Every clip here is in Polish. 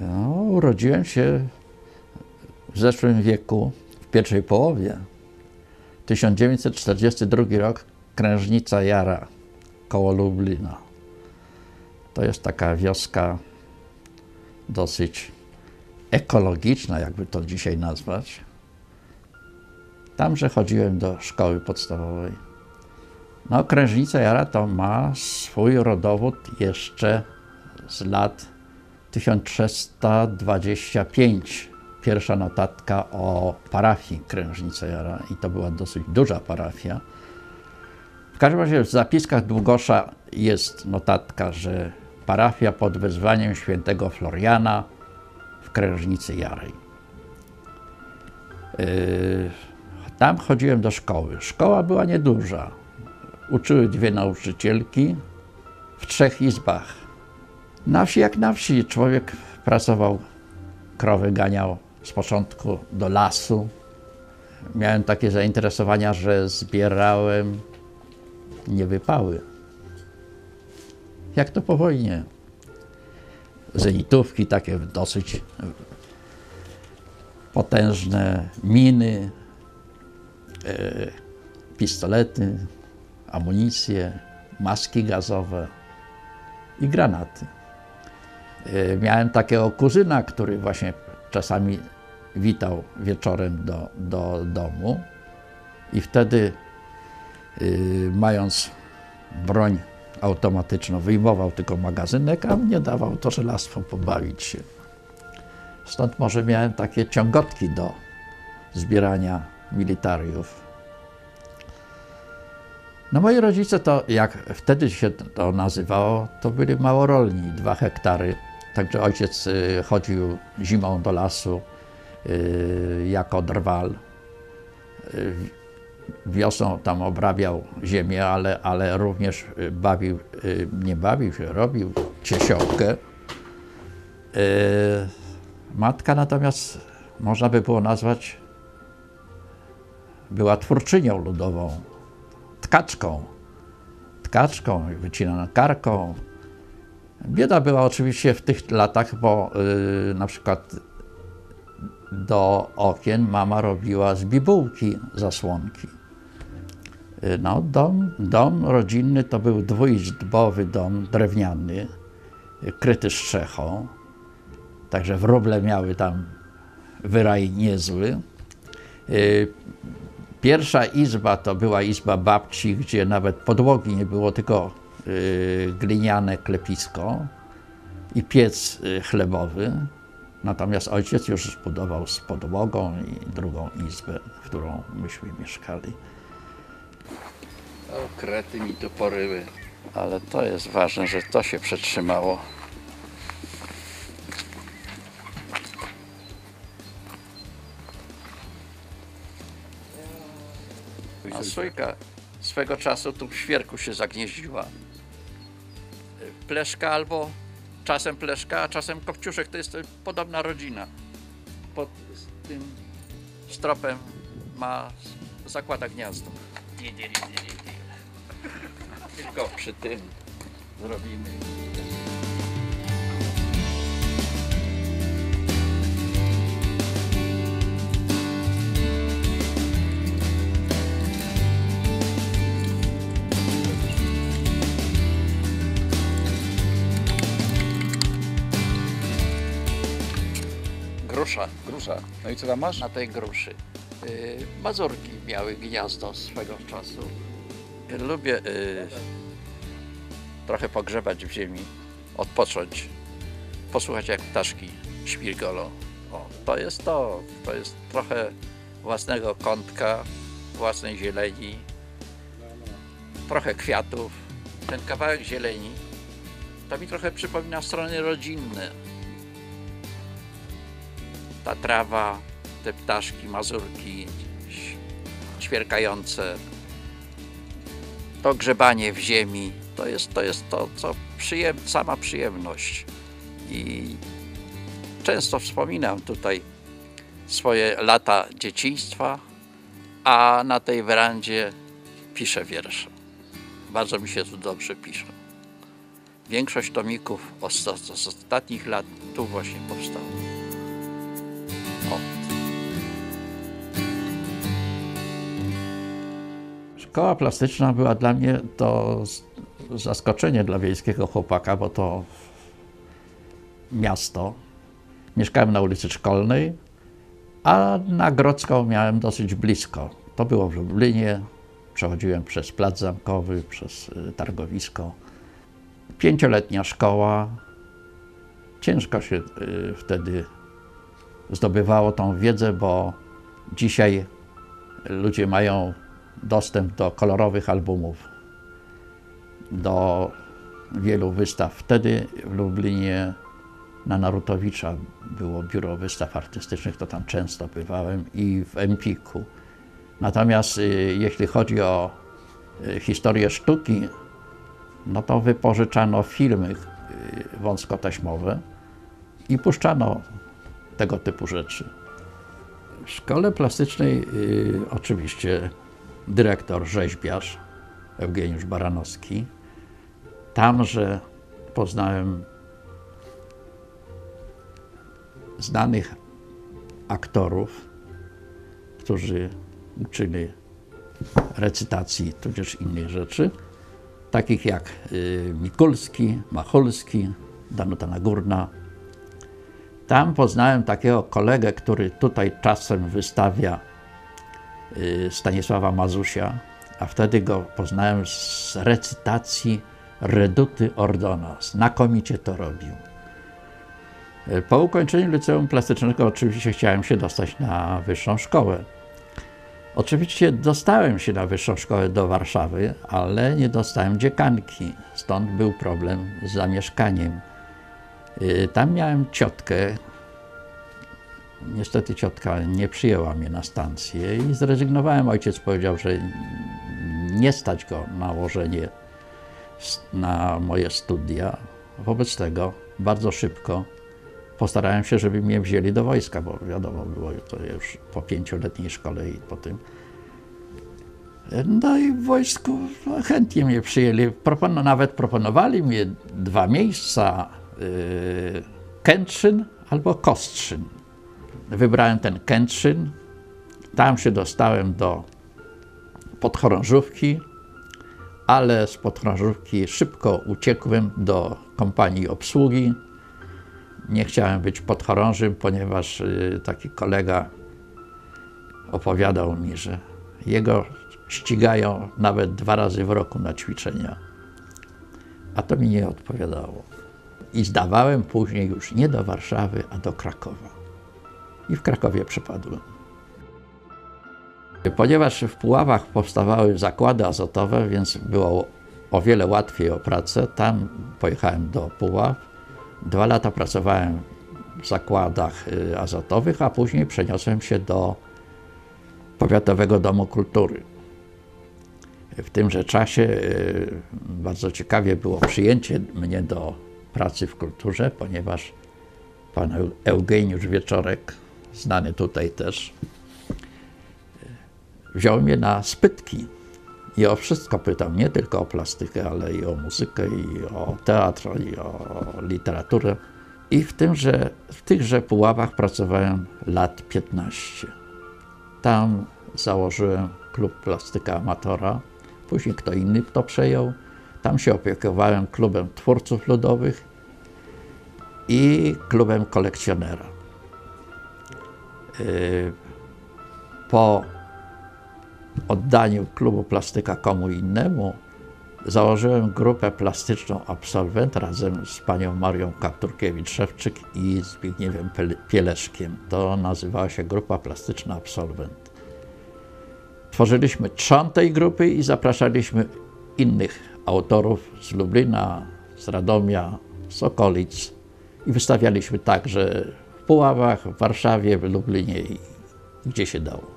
No, urodziłem się w zeszłym wieku, w pierwszej połowie. 1942 rok, Krężnica Jara, koło Lublina. To jest taka wioska dosyć ekologiczna, jakby to dzisiaj nazwać. Tamże chodziłem do szkoły podstawowej. No, Krężnica Jara to ma swój rodowód jeszcze z lat 1325. Pierwsza notatka o parafii Krężnica Jara i to była dosyć duża parafia. W każdym razie w zapiskach Długosza jest notatka, że parafia pod wezwaniem świętego Floriana w Krężnicy Jarej. Yy, tam chodziłem do szkoły. Szkoła była nieduża. Uczyły dwie nauczycielki w trzech izbach. Na wsi jak na wsi człowiek pracował, krowy ganiał z początku do lasu. Miałem takie zainteresowania, że zbierałem niewypały. Jak to po wojnie. Zenitówki takie dosyć potężne, miny, e, pistolety, amunicje, maski gazowe i granaty. E, miałem takiego kuzyna, który właśnie czasami witał wieczorem do, do domu i wtedy y, mając broń automatyczną, wyjmował tylko magazynek, a mnie dawał to żelastwo pobawić się. Stąd może miałem takie ciągotki do zbierania militariów. No moi rodzice to, jak wtedy się to nazywało, to byli małorolni, dwa hektary. Także ojciec y, chodził zimą do lasu y, jako drwal. Y, Wiosną tam obrabiał ziemię, ale, ale również bawił, nie bawił się, robił ciesiołkę. Matka natomiast można by było nazwać była twórczynią ludową, tkaczką, tkaczką, wycinankarką. Bieda była oczywiście w tych latach, bo yy, na przykład do okien mama robiła z bibułki zasłonki. Yy, no, dom, dom rodzinny to był dwuizbowy dom drewniany, yy, kryty strzechą, także wróble miały tam wyraj niezły. Pierwsza izba to była izba babci, gdzie nawet podłogi nie było, tylko y, gliniane klepisko i piec y, chlebowy. Natomiast ojciec już zbudował z podłogą i drugą izbę, w którą myśmy mieszkali. O, krety mi tu poryły. Ale to jest ważne, że to się przetrzymało. A sójka swego czasu tu w świerku się zagnieździła. Pleszka albo czasem pleszka, a czasem kopciuszek to jest podobna rodzina. Pod tym stropem ma zakłada gniazdo. Tylko przy tym zrobimy. Grusza Grusza. No i co tam masz? na tej gruszy. Y, Mazurki miały gniazdo swego czasu. Lubię y, trochę pogrzebać w ziemi, odpocząć, posłuchać jak ptaszki śmigolą. O, to jest to, to jest trochę własnego kątka, własnej zieleni, trochę kwiatów. Ten kawałek zieleni to mi trochę przypomina strony rodzinne. Ta trawa, te ptaszki, mazurki ćwierkające, to grzebanie w ziemi, to jest to, jest to co przyjem, sama przyjemność. I często wspominam tutaj swoje lata dzieciństwa, a na tej werandzie piszę wiersze. Bardzo mi się tu dobrze pisze. Większość tomików z ostatnich lat tu właśnie powstało. Szkoła plastyczna była dla mnie to zaskoczenie dla wiejskiego chłopaka, bo to miasto. Mieszkałem na ulicy Szkolnej, a na Grodzką miałem dosyć blisko. To było w Lublinie, przechodziłem przez Plac Zamkowy, przez y, targowisko. Pięcioletnia szkoła. Ciężko się y, wtedy zdobywało tą wiedzę, bo dzisiaj ludzie mają dostęp do kolorowych albumów, do wielu wystaw. Wtedy w Lublinie na Narutowicza było biuro wystaw artystycznych, to tam często bywałem i w Empiku. Natomiast y, jeśli chodzi o y, historię sztuki, no to wypożyczano filmy y, wąskotaśmowe i puszczano tego typu rzeczy. W szkole plastycznej oczywiście dyrektor, rzeźbiarz Eugeniusz Baranowski. Tamże poznałem znanych aktorów, którzy uczyli recytacji, tudzież innych rzeczy, takich jak y, Mikulski, Macholski, Danuta Nagórna. Tam poznałem takiego kolegę, który tutaj czasem wystawia Stanisława Mazusia, a wtedy go poznałem z recytacji Reduty Ordona. Znakomicie to robił. Po ukończeniu liceum plastycznego oczywiście chciałem się dostać na wyższą szkołę. Oczywiście dostałem się na wyższą szkołę do Warszawy, ale nie dostałem dziekanki. Stąd był problem z zamieszkaniem. Y, tam miałem ciotkę. Niestety ciotka nie przyjęła mnie na stację i zrezygnowałem. Ojciec powiedział, że nie stać go na łożenie na moje studia. Wobec tego bardzo szybko postarałem się, żeby mnie wzięli do wojska, bo wiadomo było to już po pięcioletniej szkole i po tym. No i w wojsku chętnie mnie przyjęli. Propon nawet proponowali mi dwa miejsca, yy, Kętrzyn albo Kostrzyn. Wybrałem ten Kętrzyn. Tam się dostałem do podchorążówki, ale z podchorążówki szybko uciekłem do kompanii obsługi nie chciałem być podchorążym, ponieważ y, taki kolega opowiadał mi, że jego ścigają nawet dwa razy w roku na ćwiczenia. A to mi nie odpowiadało. I zdawałem później już nie do Warszawy, a do Krakowa. I w Krakowie przepadłem. Ponieważ w Puławach powstawały zakłady azotowe, więc było o wiele łatwiej o pracę, tam pojechałem do Puław Dwa lata pracowałem w zakładach y, azotowych, a później przeniosłem się do Powiatowego Domu Kultury. W tymże czasie y, bardzo ciekawie było przyjęcie mnie do pracy w kulturze, ponieważ pan Eugeniusz Wieczorek, znany tutaj też, wziął mnie na spytki i o wszystko pytał, nie tylko o plastykę, ale i o muzykę, i o teatr, i o literaturę. I w, tymże, w tychże pułapach pracowałem lat 15. Tam założyłem klub plastyka amatora, później kto inny to przejął. Tam się opiekowałem klubem twórców ludowych i klubem kolekcjonera. Y, po oddaniu klubu plastyka komu innemu, założyłem grupę plastyczną Absolwent razem z panią Marią Kapturkiewicz-Szewczyk i Zbigniewem Pieleszkiem. To nazywała się Grupa Plastyczna Absolwent. Tworzyliśmy trzon tej grupy i zapraszaliśmy innych autorów z Lublina, z Radomia, z okolic i wystawialiśmy także Puławach, w Warszawie, w Lublinie gdzie się dało.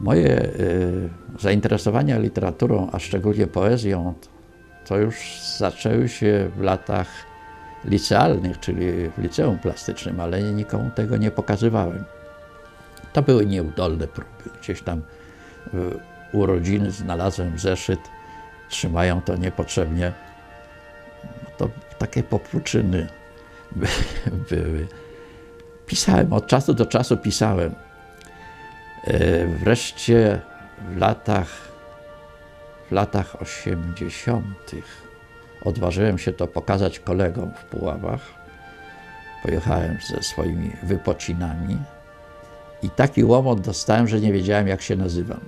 Moje y, zainteresowania literaturą, a szczególnie poezją, to już zaczęły się w latach licealnych, czyli w liceum plastycznym, ale nikomu tego nie pokazywałem. To były nieudolne próby. Gdzieś tam w urodziny znalazłem zeszyt, trzymają to niepotrzebnie. To takie popłuczyny by, były. Pisałem, od czasu do czasu pisałem. E, wreszcie w latach, w latach 80. odważyłem się to pokazać kolegom w Puławach. Pojechałem ze swoimi wypocinami i taki łomot dostałem, że nie wiedziałem, jak się nazywam.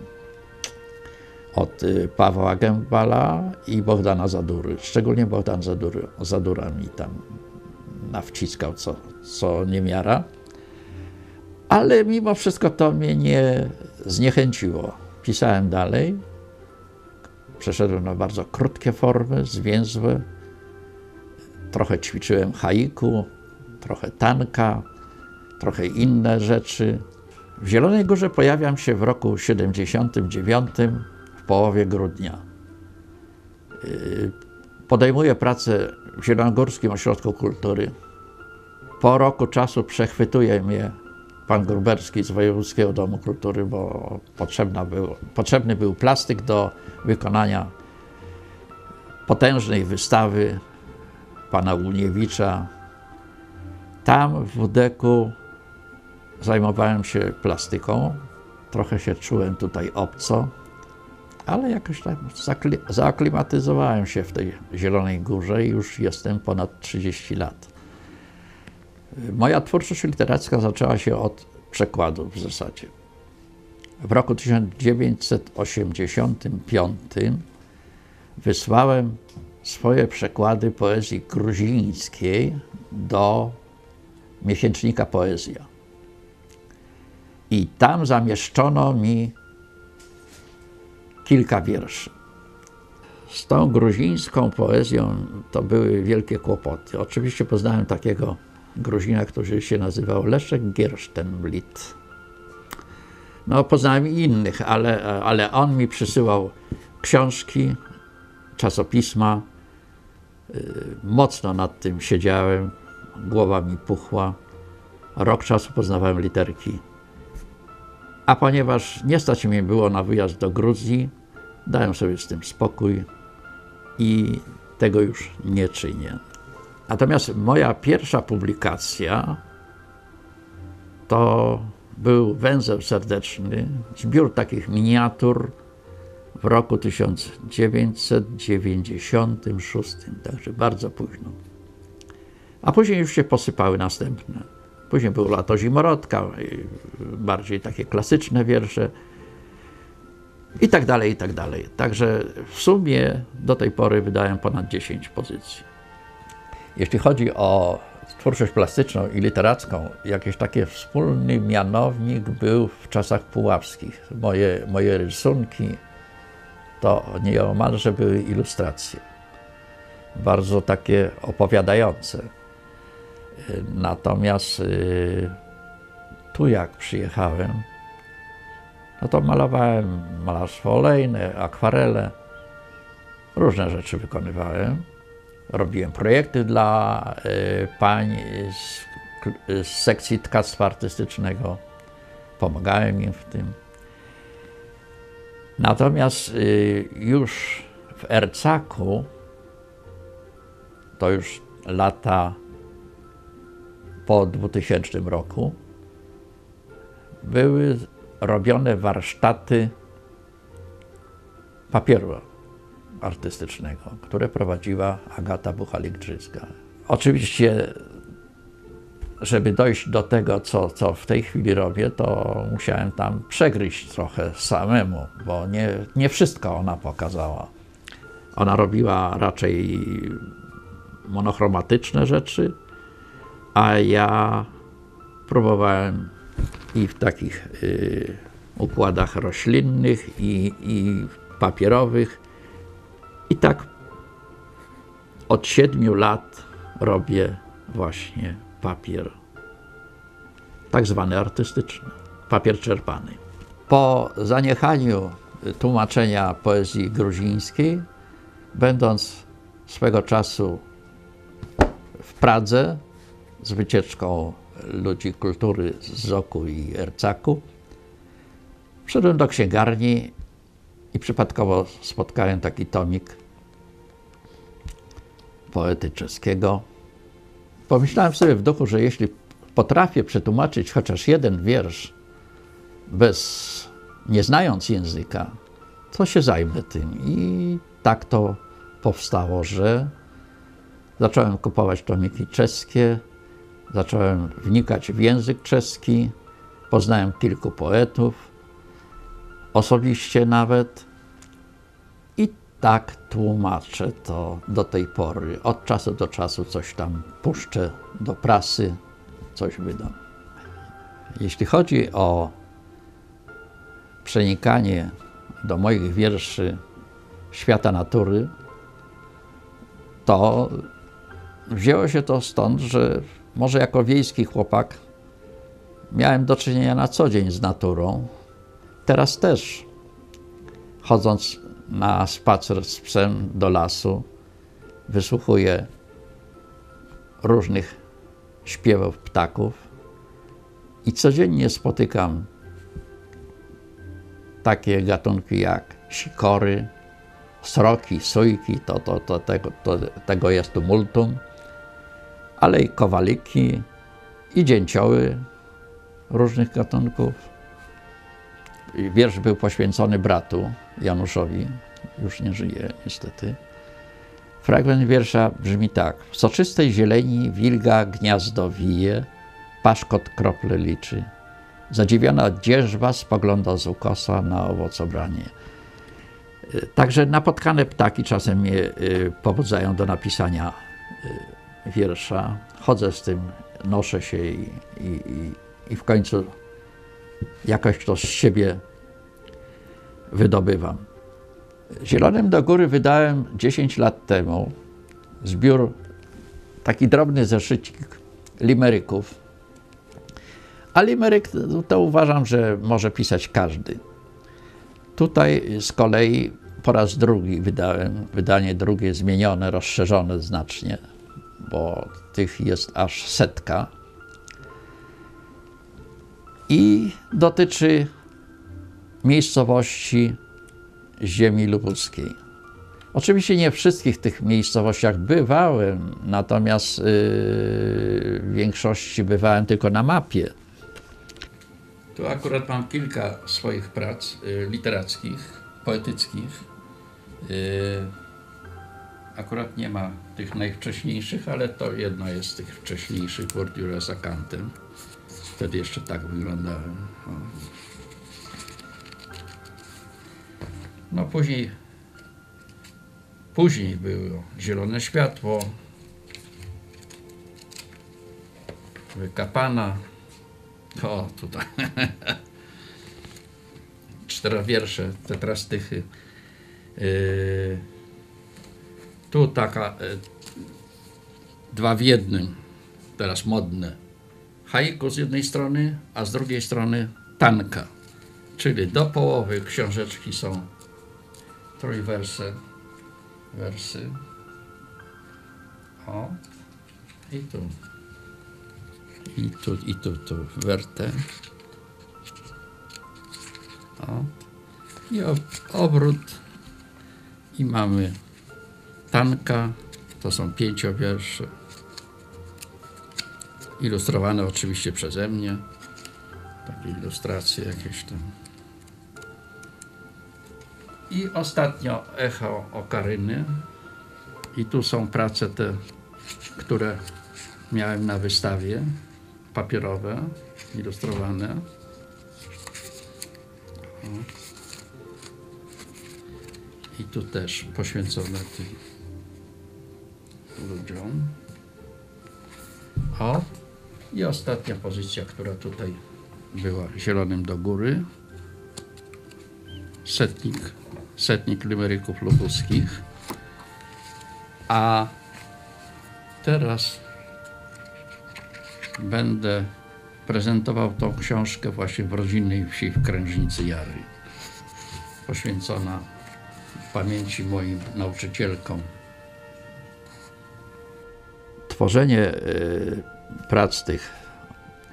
Od y, Pawła Gębala i Bogdana Zadury. Szczególnie Bogdan Zadury, Zadura mi tam nawciskał co, co niemiara. Ale mimo wszystko to mnie nie zniechęciło. Pisałem dalej. Przeszedłem na bardzo krótkie formy, zwięzłe. Trochę ćwiczyłem haiku, trochę tanka, trochę inne rzeczy. W Zielonej Górze pojawiam się w roku 79, w połowie grudnia. Podejmuję pracę w Zielonogórskim Ośrodku Kultury. Po roku czasu przechwytuje mnie pan Gruberski z Wojewódzkiego Domu Kultury, bo był, potrzebny był plastyk do wykonania potężnej wystawy pana Łuniewicza. Tam w Wudeku zajmowałem się plastyką. Trochę się czułem tutaj obco, ale jakoś tam zaaklimatyzowałem się w tej Zielonej Górze i już jestem ponad 30 lat. Moja twórczość literacka zaczęła się od przekładów w zasadzie. W roku 1985 wysłałem swoje przekłady poezji gruzińskiej do miesięcznika Poezja. I tam zamieszczono mi kilka wierszy. Z tą gruzińską poezją to były wielkie kłopoty. Oczywiście poznałem takiego Gruzina, który się nazywał Leszek Giersztenblit. No, poznałem innych, ale, ale on mi przysyłał książki, czasopisma. Y, mocno nad tym siedziałem, głowa mi puchła. Rok czasu poznawałem literki. A ponieważ nie stać mi było na wyjazd do Gruzji, dałem sobie z tym spokój i tego już nie czynię. Natomiast moja pierwsza publikacja to był Węzeł Serdeczny, zbiór takich miniatur w roku 1996, także bardzo późno. A później już się posypały następne. Później było Lato Zimorodka, bardziej takie klasyczne wiersze i tak dalej, i tak dalej. Także w sumie do tej pory wydałem ponad 10 pozycji. Jeśli chodzi o twórczość plastyczną i literacką, jakiś taki wspólny mianownik był w czasach puławskich. Moje, moje rysunki to nieomalże były ilustracje. Bardzo takie opowiadające. Natomiast y, tu jak przyjechałem, no to malowałem malarstwo olejne, akwarele, różne rzeczy wykonywałem robiłem projekty dla y, pań z, z sekcji tkactwa artystycznego. Pomagałem im w tym. Natomiast y, już w Ercaku, to już lata po 2000 roku, były robione warsztaty papieru artystycznego, które prowadziła Agata Buchalik-Drzycka. Oczywiście, żeby dojść do tego, co, co w tej chwili robię, to musiałem tam przegryźć trochę samemu, bo nie, nie wszystko ona pokazała. Ona robiła raczej monochromatyczne rzeczy, a ja próbowałem i w takich y, układach roślinnych, i, i papierowych, i tak od siedmiu lat robię właśnie papier tak zwany artystyczny, papier czerpany. Po zaniechaniu tłumaczenia poezji gruzińskiej, będąc swego czasu w Pradze z wycieczką ludzi kultury z Zoku i Ercaku, wszedłem do księgarni i przypadkowo spotkałem taki tomik poety czeskiego. Pomyślałem sobie w duchu, że jeśli potrafię przetłumaczyć chociaż jeden wiersz bez, nie znając języka, to się zajmę tym. I tak to powstało, że zacząłem kupować tomiki czeskie, zacząłem wnikać w język czeski, poznałem kilku poetów, osobiście nawet. I tak tłumaczę to do tej pory. Od czasu do czasu coś tam puszczę do prasy, coś wydam. Jeśli chodzi o przenikanie do moich wierszy świata natury, to wzięło się to stąd, że może jako wiejski chłopak miałem do czynienia na co dzień z naturą. Teraz też, chodząc na spacer z psem do lasu, wysłuchuję różnych śpiewów ptaków i codziennie spotykam takie gatunki jak sikory, sroki, sójki, to, to, to, tego, to, tego jest tu multum, ale i kowaliki i dzięcioły różnych gatunków. Wiersz był poświęcony bratu Januszowi, już nie żyje niestety. Fragment wiersza brzmi tak. W soczystej zieleni wilga gniazdo wije, paszkot krople liczy. Zadziwiona dzierżba spogląda z ukosa na owocobranie. Także napotkane ptaki czasem mnie y, pobudzają do napisania y, wiersza. Chodzę z tym, noszę się i, i, i w końcu jakoś to z siebie wydobywam. Zielonym do góry wydałem 10 lat temu zbiór, taki drobny zeszycik limeryków. A limeryk to uważam, że może pisać każdy. Tutaj z kolei po raz drugi wydałem, wydanie drugie zmienione, rozszerzone znacznie, bo tych jest aż setka. I dotyczy miejscowości ziemi lubuskiej. Oczywiście nie wszystkich tych miejscowościach bywałem, natomiast yy, w większości bywałem tylko na mapie. Tu akurat mam kilka swoich prac y, literackich, poetyckich. Y, akurat nie ma tych najwcześniejszych, ale to jedna jest z tych wcześniejszych, Bordura z akantem. Wtedy jeszcze tak wyglądałem. No później, później było zielone światło, wykapana, o, tutaj. Cztery wiersze, tetrastychy. Yy, tu taka yy, dwa w jednym, teraz modne. Haiku z jednej strony, a z drugiej strony tanka. Czyli do połowy książeczki są trójwerse, wersy. O, i tu i tu, i tu, tu wertę. O. I obrót. I mamy tanka. To są pięciowiersze. Ilustrowane oczywiście przeze mnie. Takie ilustracje jakieś tam. I ostatnio echo Okaryny. I tu są prace te, które miałem na wystawie papierowe, ilustrowane. I tu też poświęcone tym ludziom. O, i ostatnia pozycja, która tutaj była zielonym do góry. Setnik, setnik limeryków lubuskich. A teraz będę prezentował tą książkę właśnie w rodzinnej wsi w Krężnicy Jary, poświęcona pamięci moim nauczycielkom. Tworzenie y, prac tych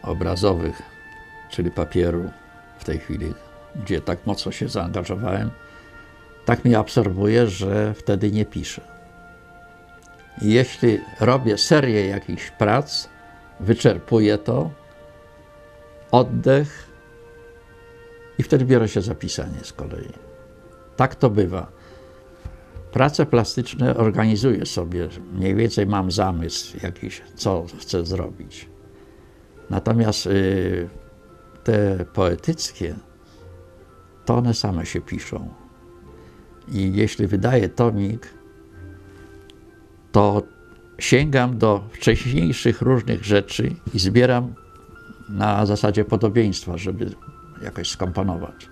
obrazowych, czyli papieru w tej chwili, gdzie tak mocno się zaangażowałem, tak mnie absorbuje, że wtedy nie piszę. Jeśli robię serię jakichś prac, wyczerpuję to, oddech i wtedy biorę się za pisanie z kolei. Tak to bywa. Prace plastyczne organizuję sobie, mniej więcej mam zamysł jakiś, co chcę zrobić. Natomiast y, te poetyckie, to one same się piszą. I jeśli wydaję tomik, to sięgam do wcześniejszych różnych rzeczy i zbieram na zasadzie podobieństwa, żeby jakoś skomponować.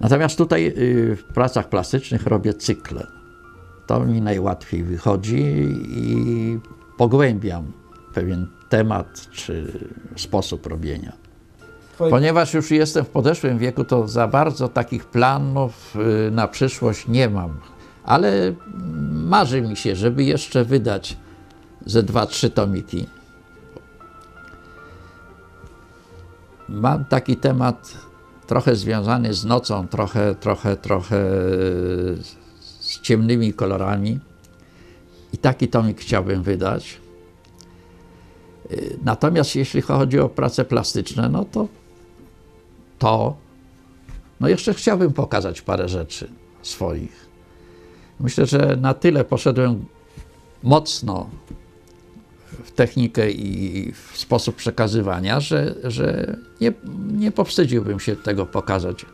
Natomiast tutaj y, w pracach plastycznych robię cykle. To mi najłatwiej wychodzi i pogłębiam pewien temat czy sposób robienia. Twoje Ponieważ już jestem w podeszłym wieku, to za bardzo takich planów y, na przyszłość nie mam. Ale marzy mi się, żeby jeszcze wydać ze dwa, trzy tomiki. Mam taki temat trochę związany z nocą, trochę, trochę, trochę z ciemnymi kolorami. I taki tomik chciałbym wydać. Y, Natomiast jeśli chodzi o prace plastyczne, no to to, no jeszcze chciałbym pokazać parę rzeczy swoich. Myślę, że na tyle poszedłem mocno w technikę i w sposób przekazywania, że, że nie, nie powstydziłbym się tego pokazać.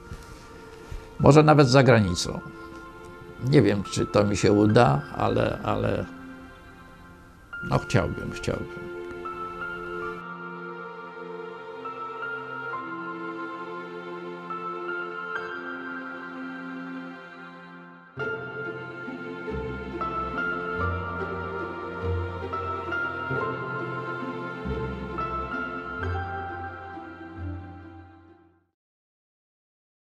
Może nawet za granicą. Nie wiem, czy to mi się uda, ale, ale no chciałbym, chciałbym.